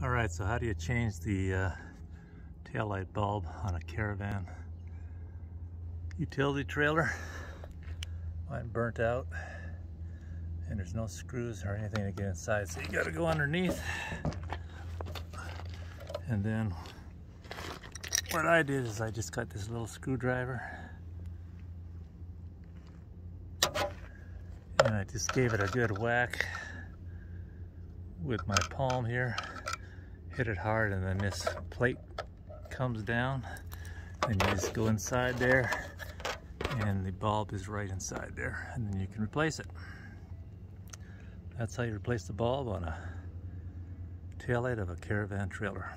All right, so how do you change the uh, tail light bulb on a Karavan utility trailer? Mine burnt out and there's no screws or anything to get inside, so you gotta go underneath. And then what I did is I just got this little screwdriver and I just gave it a good whack with my palm here hit it hard and then this plate comes down and you just go inside there and the bulb is right inside there and then you can replace it. That's how you replace the bulb on a taillight of a Karavan trailer.